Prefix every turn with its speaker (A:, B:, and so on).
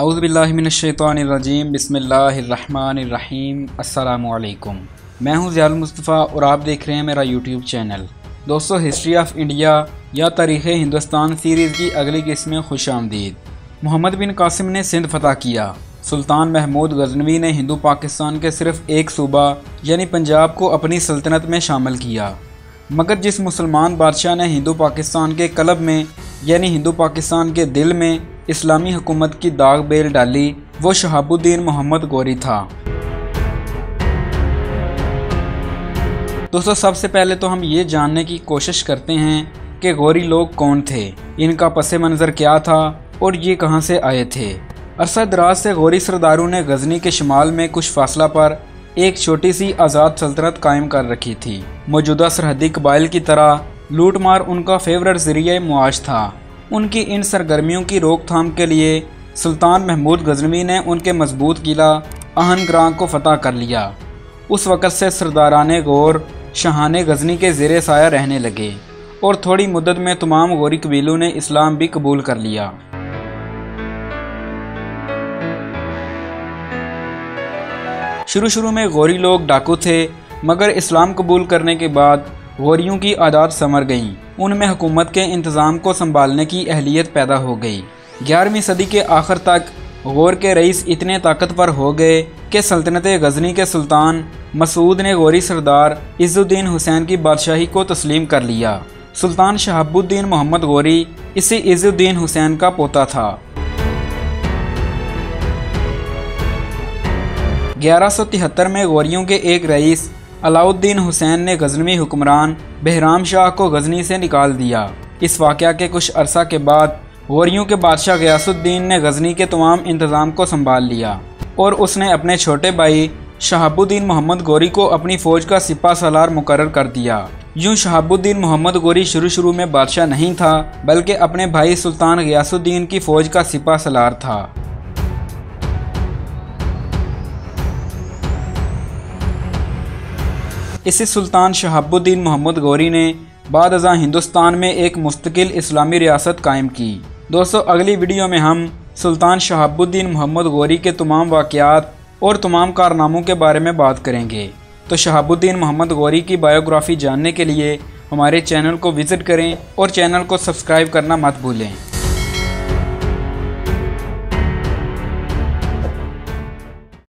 A: अउज़बिल्लिमिनशैतानरजीम बिस्मिल्लाहिर्रहमानिर्रहीम अस्सलामुअलैकुम मैं हूँ ज़ियाल मुस्तफ़ा और आप देख रहे हैं मेरा यूट्यूब चैनल दोस्तों हिस्ट्री ऑफ़ इंडिया या तारीख़ हिंदुस्तान सीरीज़ की अगली किस्म में खुश आमदीद। मोहम्मद बिन कासिम ने सिंध फतह किया। सुल्तान महमूद गजनवी ने हिंदू पाकिस्तान के सिर्फ़ एक सूबा, यानी पंजाब, को अपनी सल्तनत में शामिल किया। मगर जिस मुसलमान बादशाह ने हिंदू पाकिस्तान के कलब में, यानी हिंदू पाकिस्तान के दिल में इस्लामी हुकूमत की दाग बेल डाली, वो शहाबुद्दीन मोहम्मद गौरी था। दोस्तों, सबसे पहले तो हम ये जानने की कोशिश करते हैं कि गौरी लोग कौन थे, इनका पस मंज़र क्या था और ये कहाँ से आए थे। अरसा दराज से गौरी सरदारों ने गजनी के शुमाल में कुछ फासला पर एक छोटी सी आज़ाद सल्तनत कायम कर रखी थी। मौजूदा सरहदी कबाइल की तरह लूट मार उनका फेवरेट ज़रिए मुआश था। उनकी इन सरगर्मियों की रोकथाम के लिए सुल्तान महमूद गजनवी ने उनके मज़बूत किला अहन ग्रां को फतह कर लिया। उस वक़्त से सरदारान गौर, शहान गजनी के ज़ेर साया रहने लगे और थोड़ी मुद्दत में तमाम गौरी कबीलों ने इस्लाम भी कबूल कर लिया। शुरू शुरू में गौरी लोग डाकू थे, मगर इस्लाम कबूल करने के बाद गौरियों की आदात समर गईं। उनमें हुकूमत के इंतज़ाम को संभालने की अहलियत पैदा हो गई। ग्यारहवीं सदी के आखिर तक गौर के रईस इतने ताकतवर हो गए कि सल्तनत गजनी के सुल्तान मसूद ने गौरी सरदार इज़ुद्दीन हुसैन की बादशाही को तस्लीम कर लिया। सुल्तान शहाबुद्दीन मोहम्मद गौरी इसी इज़ुद्दीन हुसैन का पोता था। 1173 में गौरियों के एक रईस अलाउद्दीन हुसैन ने गजनवी हुक्मरान बहराम शाह को गजनी से निकाल दिया। इस वाक़ के कुछ अरसा के बाद गौरियों के बादशाह गयासुद्दीन ने गजनी के तमाम इंतज़ाम को संभाल लिया और उसने अपने छोटे भाई शहाबुद्दीन मोहम्मद गौरी को अपनी फ़ौज का सिपा सलार मुकर कर दिया। यूँ शहाबुद्दीन मोहम्मद गौरी शुरू शुरू में बादशाह नहीं था, बल्कि अपने भाई सुल्तान गयासुद्दीन की फ़ौज का सिपा सलार था। इसी सुल्तान शहाबुद्दीन मोहम्मद गौरी ने बाद अजा हिंदुस्तान में एक मुस्तकिल इस्लामी रियासत कायम की। दोस्तों, अगली वीडियो में हम सुल्तान शहाबुद्दीन मोहम्मद गौरी के तमाम वाक़ात और तमाम कारनामों के बारे में बात करेंगे। तो शहाबुद्दीन मोहम्मद गौरी की बायोग्राफ़ी जानने के लिए हमारे चैनल को विज़िट करें और चैनल को सब्सक्राइब करना मत भूलें।